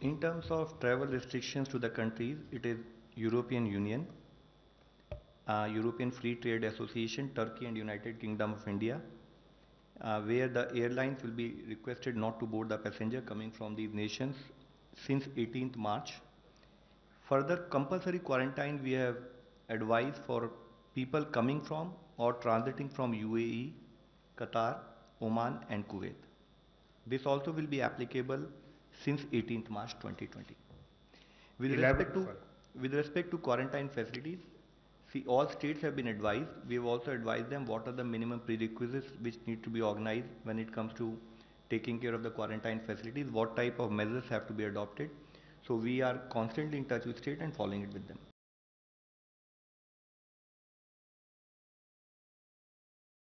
In terms of travel restrictions to the countries, it is European Union, uh, European Free Trade Association, Turkey and United Kingdom of India, uh, where the airlines will be requested not to board the passenger coming from these nations since 18th March. Further compulsory quarantine we have advised for people coming from or transiting from UAE, Qatar, Oman and Kuwait. This also will be applicable since 18th March 2020. With respect, to, with respect to quarantine facilities, see all states have been advised. We have also advised them what are the minimum prerequisites which need to be organized when it comes to taking care of the quarantine facilities, what type of measures have to be adopted. So we are constantly in touch with state and following it with them.